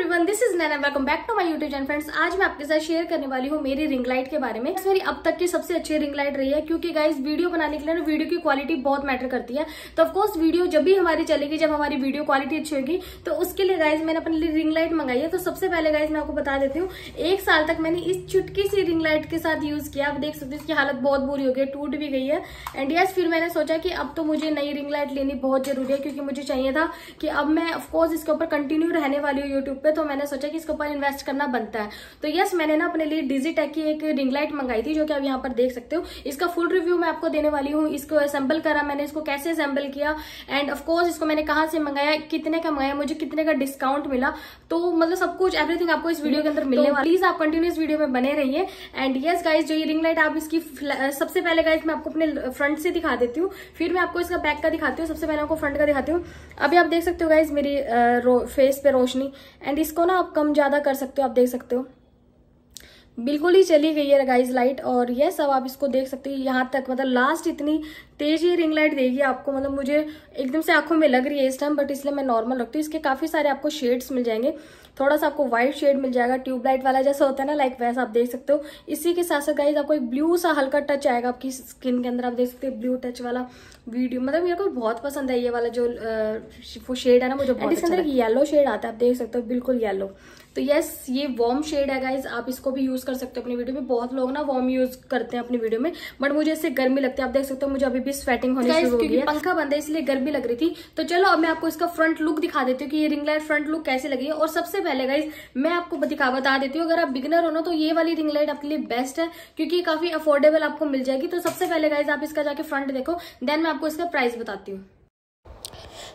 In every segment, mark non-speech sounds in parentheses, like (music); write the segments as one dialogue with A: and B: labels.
A: Everyone this is Naina welcome back to my YouTube channel friends आज मैं आपके साथ शेयर करने वाली हूँ मेरी रिंग लाइट के बारे में। मेरी अब तक की सबसे अच्छी रिंग लाइट रही है, क्योंकि गाइस वीडियो बनाने के लिए ना वीडियो की क्वालिटी बहुत मैटर करती है। तो ऑफकोर्स वीडियो जब भी हमारी चलेगी, जब हमारी वीडियो क्वालिटी अच्छी होगी तो उसके लिए गाइज़ मैंने अपने लिए रिंग लाइट मंगाई है। तो सबसे पहले गाइज़ मैं आपको बता देती हूँ, एक साल तक मैंने इस चुटकी सी रिंग लाइट के साथ यूज़ किया। आप देख सकते हो, इसकी हालत बहुत बुरी हो गई टूट भी गई है। एंड यस फिर मैंने सोचा कि अब तो मुझे नई रिंग लाइट लेनी बहुत ज़रूरी है, क्योंकि मुझे चाहिए था कि अब मैं ऑफकोर्स इसके ऊपर कंटिन्यू रहने वाली हूँ यूट्यूब पे तो मैंने सोचा कि इसके ऊपर इन्वेस्ट करना बनता है। तो यस मैंने ना अपने लिए डिजिटेक की एक रिंग लाइट मंगाई थी जो कि आप यहाँ पर देख सकते हो। इसका फुल रिव्यू मैं आपको देने वाली हूँ। इसको असेंबल करा मैंने इसको कैसे असेंबल किया एंड ऑफकोर्स इसको मैंने कहाँ से मंगाया कितने का मंगाया मुझे कितने का डिस्काउंट मिला। तो मतलब सब कुछ एवरीथिंग आपको इस वीडियो के अंदर मिलने तो वाली प्लीज़ आप कंटिन्यूस वीडियो में बने रहिए। एंड यस गाइज़ जो ये रिंग लाइट आप इसकी सबसे पहले गाइज़ मैं आपको अपने फ्रंट से दिखा देती हूँ। फिर मैं आपको इसका बैक का दिखाती हूँ। सबसे पहले आपको फ्रंट का दिखाती हूँ। अभी आप देख सकते हो गाइज़ मेरी फेस पे रोशनी। एंड इसको ना आप कम ज़्यादा कर सकते हो आप देख सकते हो। बिल्कुल ही चली गई है गाइज़ लाइट और ये सब आप इसको देख सकते हो यहाँ तक मतलब लास्ट इतनी तेज ये रिंग लाइट देगी आपको मतलब मुझे एकदम से आँखों में लग रही है इस टाइम बट इसलिए मैं नॉर्मल रखती हूँ। इसके काफ़ी सारे आपको शेड्स मिल जाएँगे। थोड़ा सा आपको व्हाइट शेड मिल जाएगा ट्यूबलाइट वाला जैसा होता है ना लाइक वैसा आप देख सकते हो। इसी के साथ साथ गाइज़ आपको एक ब्लू सा हल्का टच आएगा आपकी स्किन के अंदर आप देख सकते हो ब्लू टच वाला वीडियो मतलब मेरे को बहुत पसंद है ये वाला जो वो शेड है ना मुझे येलो शेड आता है आप देख सकते हो बिल्कुल येलो तो यस ये वार्म शेड है गाइज़ आप इसको भी यूज़ कर सकते हो अपनी वीडियो में. बहुत लोग ना वॉर्म यूज़ करते हैं अपनी वीडियो में बट मुझे इससे गर्मी लगती है. आप देख सकते हो मुझे अभी भी स्वेटिंग होने शुरू हो गई है. पंखा बंद है इसलिए गर्मी लग रही थी. तो चलो अब मैं आपको इसका फ्रंट लुक दिखा देती हूँ कि ये रिंग लाइट फ्रंट लुक कैसे लगी है. और सबसे पहले गाइज़ मैं आपको दिखा बता देती हूँ अगर आप बिगनर हो ना तो ये वाली रिंग लाइट आपके लिए बेस्ट है क्योंकि काफ़ी अफोर्डेबल आपको मिल जाएगी. तो सबसे पहले गाइज़ आप इसका जाके फ्रंट देखो देन मैं आपको इसका प्राइस बताती हूँ.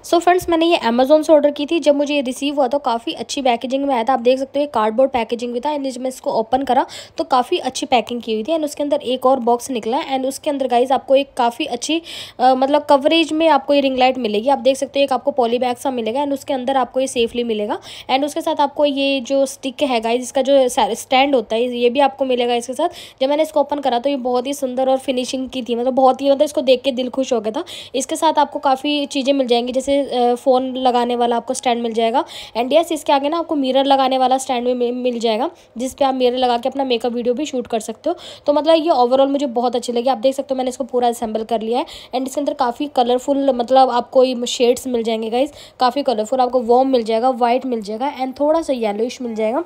B: सो so फ्रेंड्स मैंने ये अमेजोन से ऑर्डर की थी। जब मुझे ये रिसीव हुआ तो काफ़ी अच्छी पैकेजिंग में आया था। आप देख सकते हो ये कार्डबोर्ड पैकेजिंग भी था। एंड जब मैं इसको ओपन करा तो काफ़ी अच्छी पैकिंग की हुई थी। एंड उसके अंदर एक और बॉक्स निकला। एंड उसके अंदर गाइज़ आपको एक काफ़ी अच्छी आ, मतलब कवरेज में आपको ये रिंग लाइट मिलेगी। आप देख सकते हो एक आपको पॉली बैग सा मिलेगा। एंड उसके अंदर आपको ये सेफली मिलेगा। एंड उसके साथ आपको ये जो स्टिक है गाइज़ इसका जो स्टैंड होता है ये भी आपको मिलेगा इसके साथ। जब मैंने इसको ओपन करा तो ये बहुत ही सुंदर और फिनिशिंग की थी। मतलब बहुत ही मतलब इसको देख के दिल खुश हो गया था। इसके साथ आपको काफ़ी चीज़ें मिल जाएँगी। जैसे फ़ोन लगाने वाला आपको स्टैंड मिल जाएगा। एंड यस इसके आगे ना आपको मिरर लगाने वाला स्टैंड भी मिल जाएगा, जिस पर आप मिरर लगा के अपना मेकअप वीडियो भी शूट कर सकते हो। तो मतलब ये ओवरऑल मुझे बहुत अच्छी लगी। आप देख सकते हो मैंने इसको पूरा असेंबल कर लिया है। एंड इसके अंदर काफ़ी कलरफुल मतलब आपको शेड्स मिल जाएँगे गाइज़ काफ़ी कलरफुल आपको वॉम मिल जाएगा वाइट मिल जाएगा एंड थोड़ा सा येलोइश मिल जाएगा।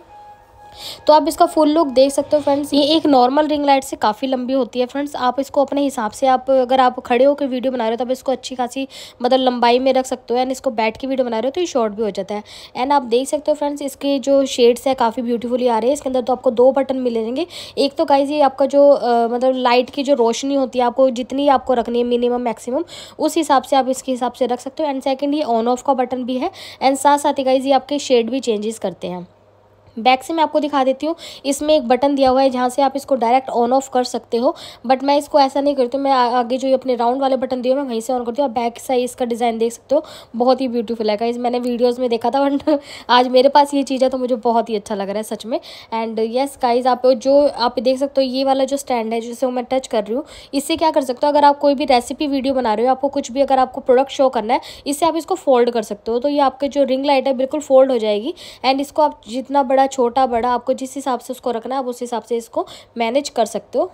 B: तो आप इसका फुल लुक देख सकते हो फ्रेंड्स ये एक नॉर्मल रिंग लाइट से काफ़ी लंबी होती है फ्रेंड्स आप इसको अपने हिसाब से आप, अगर आप खड़े होकर वीडियो बना रहे हो तो आप इसको अच्छी खासी मतलब लंबाई में रख सकते हो एंड इसको बैठ के वीडियो बना रहे हो तो ये शॉर्ट भी हो जाता है. एंड आप देख सकते हो फ्रेंड्स इसके जो शेड्स है काफ़ी ब्यूटीफुली आ रहे हैं. इसके अंदर तो आपको दो बटन मिलेंगे एक तो गाइज़ ये आपका जो मतलब लाइट की जो रोशनी होती है, आपको जितनी आपको रखनी है मिनिमम मैक्सिमम उस हिसाब से आप इसके हिसाब से रख सकते हो. एंड सेकेंड ये ऑन ऑफ़ का बटन भी है. एंड साथ साथ ही गाइज़ ये आपके शेड भी चेंजेस करते हैं. बैक से मैं आपको दिखा देती हूँ। इसमें एक बटन दिया हुआ है जहाँ से आप इसको डायरेक्ट ऑन ऑफ़ कर सकते हो। बट मैं इसको ऐसा नहीं करती हूँ, मैं आगे जो अपने राउंड वाले बटन दिए मैं वहीं से ऑन करती हूँ बैक साइड इसका डिज़ाइन देख सकते हो। बहुत ही ब्यूटीफुल है गाइज़ मैंने वीडियोज़ में देखा था बट (laughs) आज मेरे पास ये चीज़ है तो मुझे बहुत ही अच्छा लग रहा है सच में। एंड येस गाइज़ आप जो, आप देख सकते हो, ये वाला जो स्टैंड है, जिसे मैं टच कर रही हूँ, इससे क्या कर सकते हो, अगर आप कोई भी रेसिपी वीडियो बना रहे हो, आपको कुछ भी अगर आपको प्रोडक्ट शो करना है, इससे आप इसको फोल्ड कर सकते हो। तो ये आपके जो रिंग लाइट है, बिल्कुल फोल्ड हो जाएगी। एंड इसको आप जितना बड़ा छोटा बड़ा आपको जिस हिसाब से उसको रखना है, आप उस हिसाब से इसको मैनेज कर सकते हो।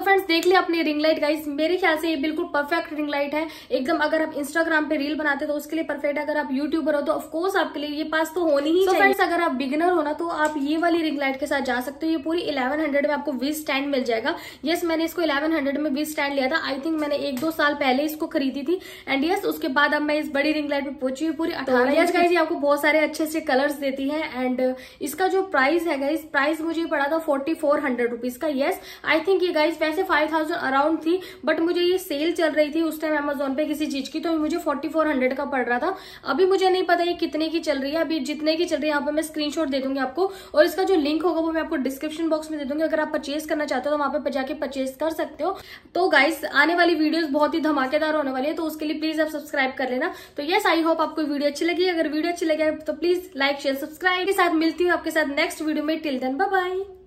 A: फ्रेंड्स देख लिया अपनी रिंग लाइट गाइस मेरे ख्याल से ये बिल्कुल परफेक्ट रिंग लाइट है। एकदम अगर आप इंस्टाग्राम पे रील बनाते तो उसके लिए परफेक्ट अगर आप यूट्यूबर हो तो ऑफकोर्स आपके लिए ये पास तो होनी ही so फ्रेंड्स अगर आप बिगिनर हो ना तो आप ये वाली रिंग लाइट के साथ जा सकते हो। ये पूरी इलेवन हंड्रेड में आपको वीज स्टैंड मिल जाएगा। यस yes, मैंने इसको इलेवन हंड्रेड में वीज स्टैंड लिया था। आई थिंक मैंने एक दो साल पहले इसको खरीदी थी। एंड यस उसके बाद अब मैं इस बड़ी रिंग लाइट में पहुँची हुई पूरी अठारह यस गाइज़ आपको बहुत सारे अच्छे अच्छे कलर्स देती है। एंड इसका जो प्राइस है गाइज़ प्राइस मुझे पड़ा था फोर्टी फोर हंड्रेड रुपीज़ का। यस आई थिंक ये गाइज़ वैसे फाइव थाउज़ेंड अराउंड थी बट मुझे ये सेल चल रही थी उस टाइम अमेजोन पे किसी चीज़ की तो मुझे फोर्टी फोर हंड्रेड का पड़ रहा था। अभी मुझे नहीं पता ये कितने की चल रही है, अभी जितने की चल रही है, यहाँ पे मैं स्क्रीनशॉट दे दूँगी आपको, और इसका जो लिंक होगा वो मैं आपको डिस्क्रिप्शन बॉक्स में दे दूँगी। अगर आप परचेज करना चाहते हो तो वहाँ पे जाके परचेज कर सकते हो। तो गाइस आने वाली वीडियोस बहुत ही धमाकेदार होने वाली है तो उसके लिए प्लीज़ आप सब्सक्राइब कर लेना। तो यस आई होप आपको वीडियो अच्छी लगी। अगर वीडियो अच्छी लगे तो प्लीज़ लाइक शेयर सब्सक्राइब के साथ मिलती हूँ आपके साथ नेक्स्ट वीडियो में। Till then bye